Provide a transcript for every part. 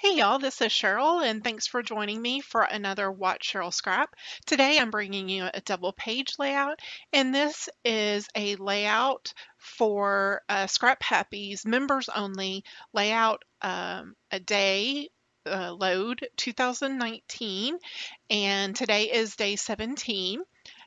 Hey y'all, this is Cheryl, and thanks for joining me for another Watch Cheryl Scrap. Today I'm bringing you a double page layout, and this is a layout for uh, Scrap Happy's members only layout um, a day uh, load 2019, and today is day 17.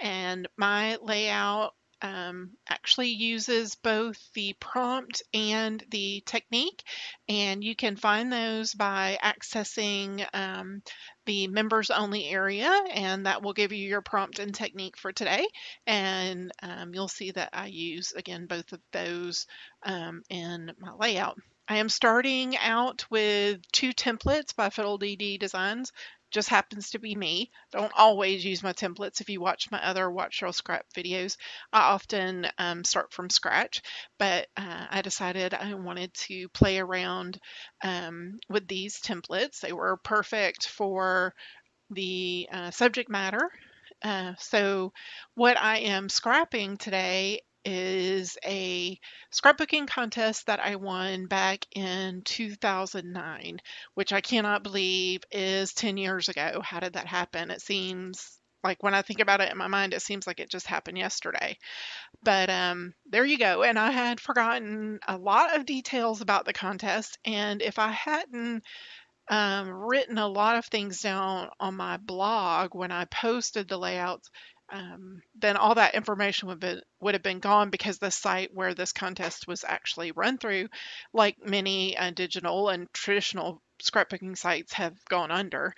And my layout um, actually uses both the prompt and the technique, and you can find those by accessing um, the members only area, and that will give you your prompt and technique for today. And um, you'll see that I use again both of those um, in my layout. I am starting out with two templates by Fiddle-Dee-Dee Designs just happens to be me. Don't always use my templates. If you watch my other Watch Cheryl Scrap videos, I often um, start from scratch, but uh, I decided I wanted to play around um, with these templates. They were perfect for the uh, subject matter. Uh, so what I am scrapping today is a scrapbooking contest that I won back in 2009, which I cannot believe is 10 years ago. How did that happen? It seems like when I think about it in my mind, it seems like it just happened yesterday. But um, there you go. And I had forgotten a lot of details about the contest. And if I hadn't um, written a lot of things down on my blog when I posted the layouts, um, then all that information would, be, would have been gone because the site where this contest was actually run through, like many uh, digital and traditional scrapbooking sites, have gone under.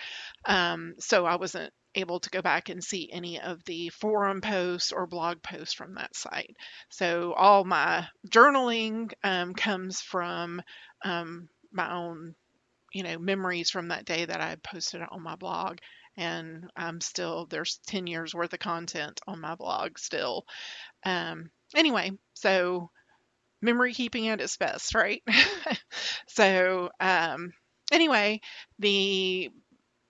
Um, so I wasn't able to go back and see any of the forum posts or blog posts from that site. So all my journaling um, comes from um, my own you know memories from that day that I posted on my blog and I'm still there's 10 years worth of content on my blog still. Um, anyway, so memory keeping at its best, right? so um, anyway, the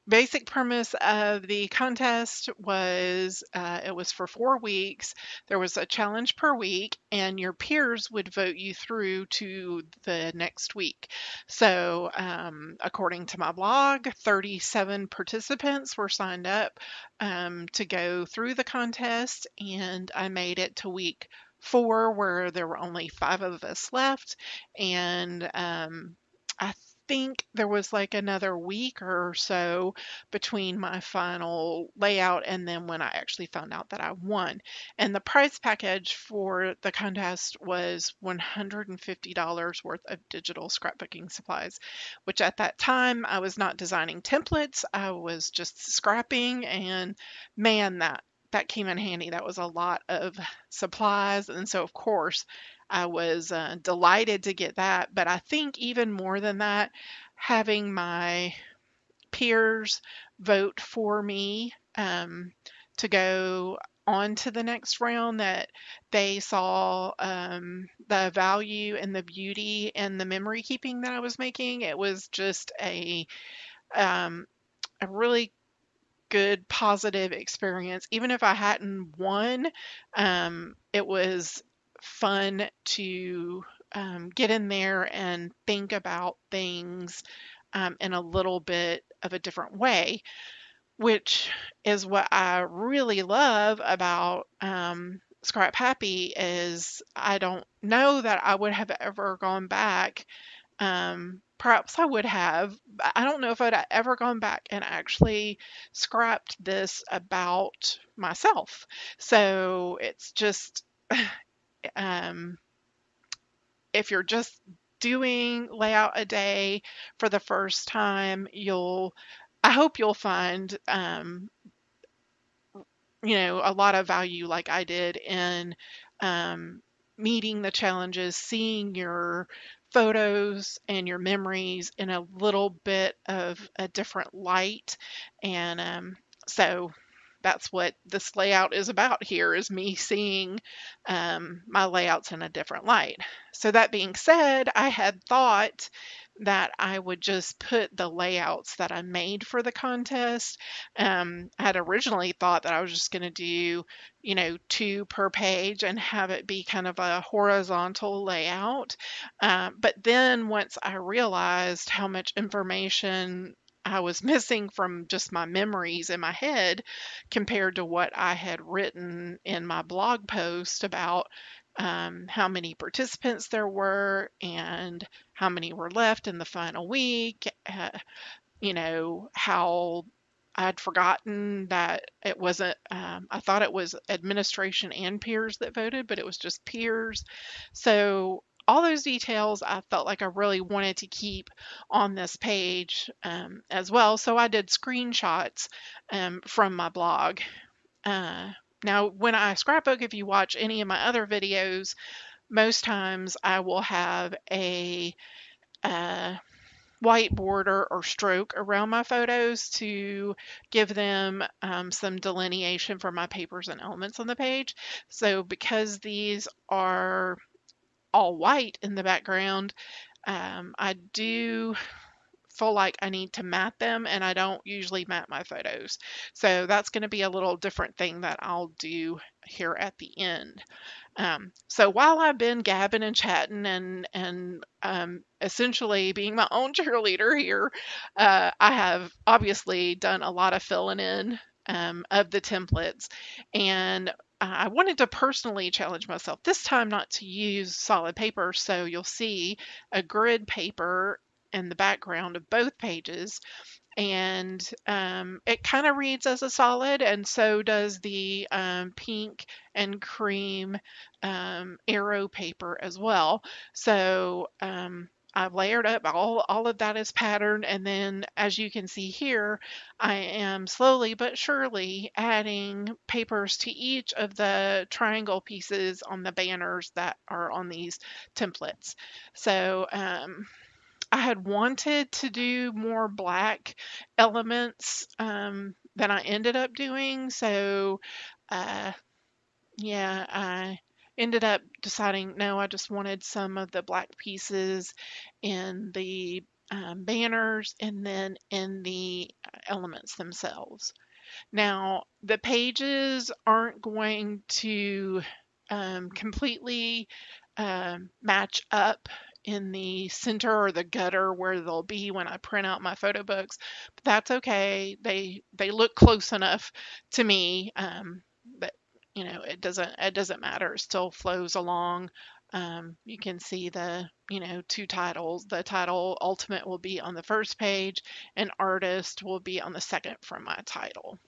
basic premise of the contest was uh, it was for four weeks. There was a challenge per week, and your peers would vote you through to the next week. So, um, according to my blog, 37 participants were signed up um, to go through the contest, and I made it to week four where there were only five of us left and um, I think there was like another week or so between my final layout and then when I actually found out that I won. And the prize package for the contest was $150 worth of digital scrapbooking supplies, which at that time I was not designing templates, I was just scrapping and man that that came in handy. That was a lot of supplies and so of course I was uh, delighted to get that. But I think even more than that, having my peers vote for me um, to go on to the next round, that they saw um, the value and the beauty and the memory keeping that I was making. It was just a um, a really good positive experience even if i hadn't won um, it was fun to um, get in there and think about things um, in a little bit of a different way, which is what I really love about um, Scrap Happy is I don't know that I would have ever gone back. Um, perhaps I would have. I don't know if I'd ever gone back and actually scrapped this about myself. So it's just um, if you're just doing layout a day for the first time, you'll, I hope you'll find, um, you know, a lot of value like I did in um, meeting the challenges, seeing your photos and your memories in a little bit of a different light. And um, so that's what this layout is about here is me seeing um, my layouts in a different light. So that being said, I had thought that I would just put the layouts that I made for the contest. Um, I had originally thought that I was just going to do, you know, two per page and have it be kind of a horizontal layout. Uh, but then once I realized how much information I was missing from just my memories in my head compared to what I had written in my blog post about um, how many participants there were and how many were left in the final week, uh, you know, how I'd forgotten that it wasn't, um, I thought it was administration and peers that voted, but it was just peers. So all those details I felt like I really wanted to keep on this page um, as well. So I did screenshots um, from my blog. Uh, now, when I scrapbook, if you watch any of my other videos, most times I will have a, uh, white border or stroke around my photos to give them um, some delineation for my papers and elements on the page. So because these are all white in the background, um, I do feel like I need to mat them and I don't usually mat my photos. So that's going to be a little different thing that I'll do here at the end. Um, so while I've been gabbing and chatting and and um, essentially being my own cheerleader here, uh, I have obviously done a lot of filling in um, of the templates, and I wanted to personally challenge myself this time not to use solid paper. So you'll see a grid paper in the background of both pages and um, it kind of reads as a solid and so does the um, pink and cream um, arrow paper as well. So um, I've layered up all, all of that is patterned and then as you can see here I am slowly but surely adding papers to each of the triangle pieces on the banners that are on these templates. So um, I had wanted to do more black elements um, than I ended up doing. So, uh, yeah, I ended up deciding no, I just wanted some of the black pieces in the um, banners and then in the uh, elements themselves. Now, the pages aren't going to um, completely um, match up in the center or the gutter where they'll be when I print out my photo books. But that's okay. They they look close enough to me um, that you know it doesn't it doesn't matter. It still flows along. Um, you can see the you know two titles. The title ultimate will be on the first page, and artist will be on the second from my title.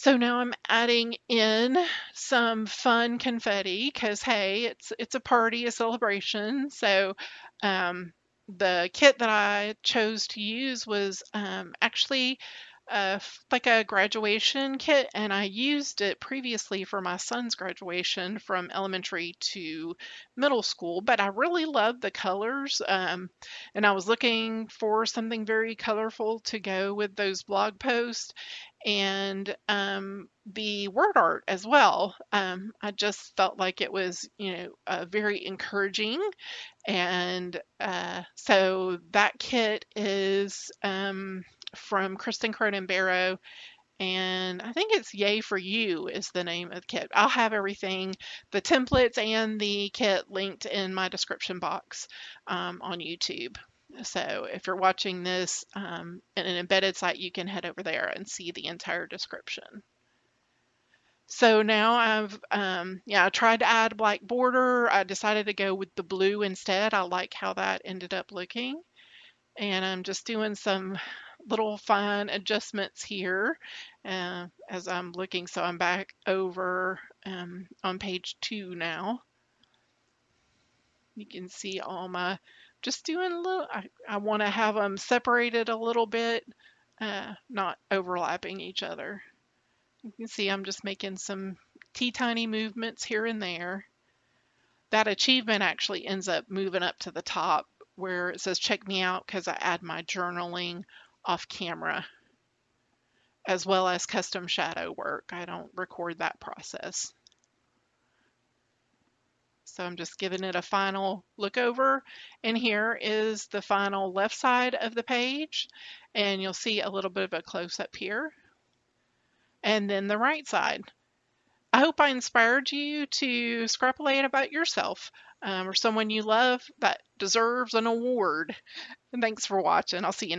So now I'm adding in some fun confetti because hey, it's it's a party, a celebration. So um, the kit that I chose to use was um, actually uh, like a graduation kit, and I used it previously for my son's graduation from elementary to middle school. But I really love the colors, um, and I was looking for something very colorful to go with those blog posts and um, the word art as well. Um, I just felt like it was, you know, uh, very encouraging, and uh, so that kit is. Um, from Kristin Cronin Barrow. And I think it's Yay for You is the name of the kit. I'll have everything, the templates and the kit linked in my description box um, on YouTube. So if you're watching this um, in an embedded site, you can head over there and see the entire description. So now I've, um, yeah, I tried to add black border. I decided to go with the blue instead. I like how that ended up looking. And I'm just doing some little fine adjustments here uh, as I'm looking. So I'm back over um, on page two now. You can see all my, just doing a little, I, I want to have them separated a little bit, uh, not overlapping each other. You can see I'm just making some teeny tiny movements here and there. That achievement actually ends up moving up to the top where it says check me out because I add my journaling off camera as well as custom shadow work. I don't record that process. So I'm just giving it a final look over. And here is the final left side of the page. And you'll see a little bit of a close up here. And then the right side. I hope I inspired you to scrapulate about yourself um, or someone you love that deserves an award. And thanks for watching. I'll see you next